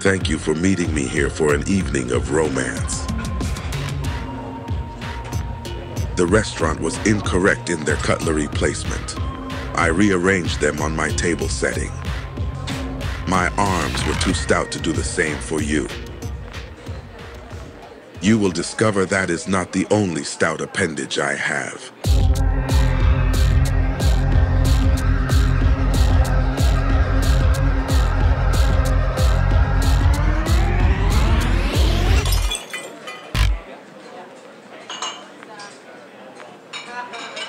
Thank you for meeting me here for an evening of romance. The restaurant was incorrect in their cutlery placement. I rearranged them on my table setting. My arms were too stout to do the same for you. You will discover that is not the only stout appendage I have. Ha, ha, ha.